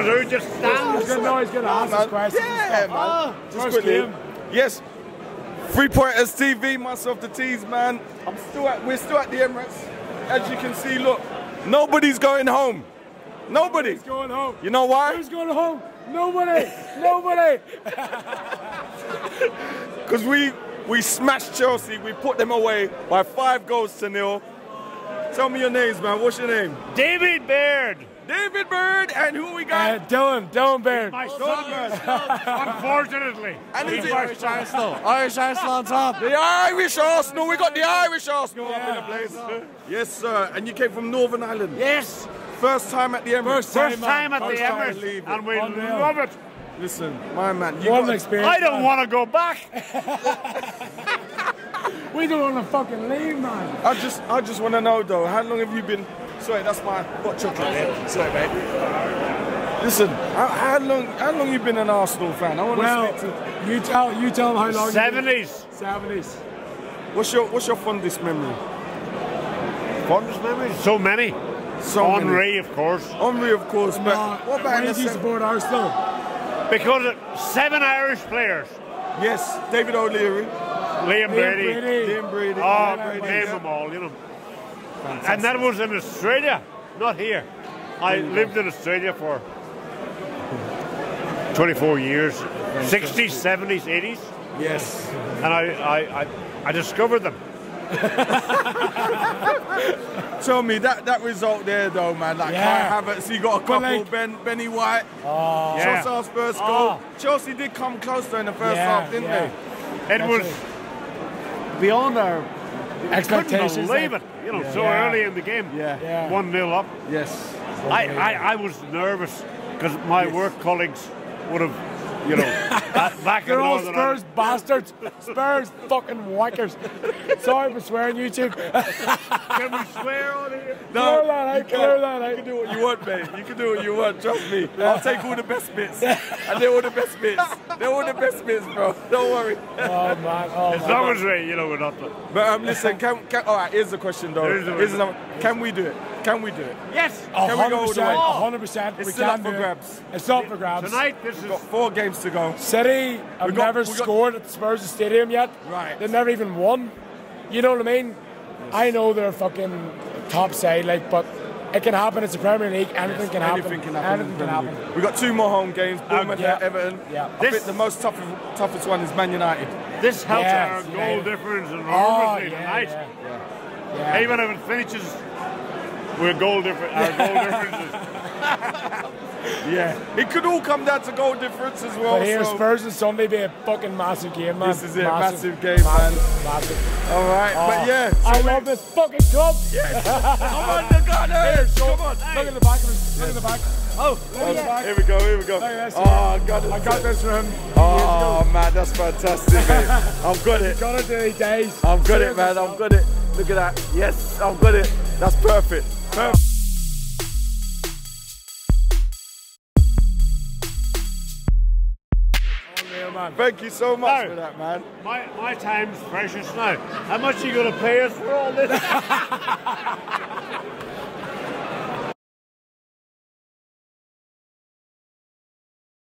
Because who just stands? He's gonna know he's gonna ask us questions. Yeah, man. Oh, Just quickly. game. Yes. Three pointers TV, myself the Teez, man. I'm still at we're still at the Emirates. As you can see, look, nobody's going home. Nobody. Who's going home? You know why? Who's going home? Nobody. Nobody. Because we we smashed Chelsea. We put them away by five goals to nil. Tell me your names, man. What's your name? David Baird. David Bird. And who we Uh, got? Dylan. Dylan Baird. My Son. son. Unfortunately. and is it Irish Arsenal. Irish Arsenal on top. the Irish Arsenal? We got the Irish Arsenal up in the place. Yes, sir. And you came from Northern Ireland. Yes. First time at the Emirates. First First time at the First time. Emirates, and we Unreal. love it. Listen, my man. You What an experience. I don't want to go back. We don't want to fucking leave, man. I just, I just want to know though. How long have you been? Sorry, that's my hot chocolate. There. Sorry, mate. Listen, how, how long, how long you been an Arsenal fan? I want Well, to speak to. you tell you tell them how long. Seventies. Seventies. What's your, what's your fondest memory? Fondest memories. So many. So many. Of course. Henry, of course, but what about Why in the did you support Arsenal? Because of seven Irish players. Yes, David O'Leary, Liam Brady. Brady. Liam Brady. Oh, Liam Brady, name yeah. them all, you know. And that was in Australia, not here. I lived in Australia for 24 years, 60s, 70s, 80s, Yes. and I, I, I, I discovered them. Tell me that that result there though, man. Like Yeah. Kai Havertz, he got a couple. like- ben Benny White. Oh. Yeah. Chelsea's first Oh. goal. Chelsea did come close though in the first Yeah, half, didn't yeah. It That's was it. beyond our couldn't Expectations. believe it, you know, so Yeah. early in the game. Yeah. Yeah. 1 0 up. Yes. I, I, I was nervous because my work colleagues would have, you know, back They're all Spurs Ireland. bastards. Spurs fucking wackers. Sorry for swearing, YouTube. Can we swear on here? Clear that out, clear that You can do what you want, mate. You can do what you want. Trust me. I'll take all the best bits. And they're all the best bits. They're all the best bits, bro. Don't worry. Oh man, oh As man. long as we, you know, we're not. But um, listen, can, can all right? Here's the question, though. Here's the- Here's another- can we do it? Can we do it? Yes! A Can we go hundred all the percent, way? hundred percent. It's We still can up for do it. grabs. It's up for grabs. Tonight, this. We've got four games to go. City have We got- never we got- scored at the Spurs Stadium yet. Right. They've never even won. You know what I mean? I know they're fucking top side, like, but it can happen. It's a Premier League. Anything can happen. Anything can happen. Anything can happen. We've got two more home games. Um, Bournemouth yeah. Everton. Yeah. I This- think the most toughest, toughest one is Man United. This helps Yes, our goal yeah. difference Oh, enormously yeah, tonight. yeah. Yeah. Even if it finishes with goal difference, our goal differences. Yeah. It could all come down to goal difference as well. But here, so- Spurs and Sunday be a fucking massive game, man. This is it, massive game, man. Massive. All right, Oh, but yeah. I so love this fucking club. Yes. come on, the Gunners! Come on. Look at the back of his. Look at the back. Oh, oh here we go, here we go. Look at this. Oh, God. I got this for him. Oh, man, that's fantastic, mate. I've got it. Got it these days. I've got it, man. I've got it. Look at that. Yes, I've got it. That's perfect. Man. Thank you so much No. for that, man. My, my time's precious now. How much are you going to pay us for all this?